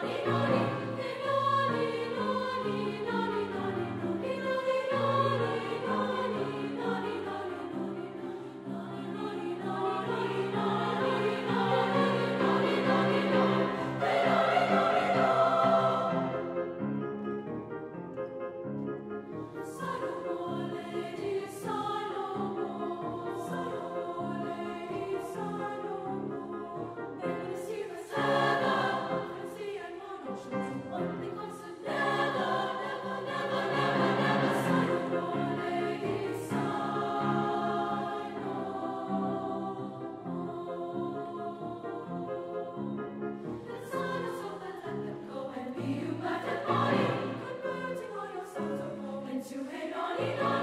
Hallelujah. Navidad.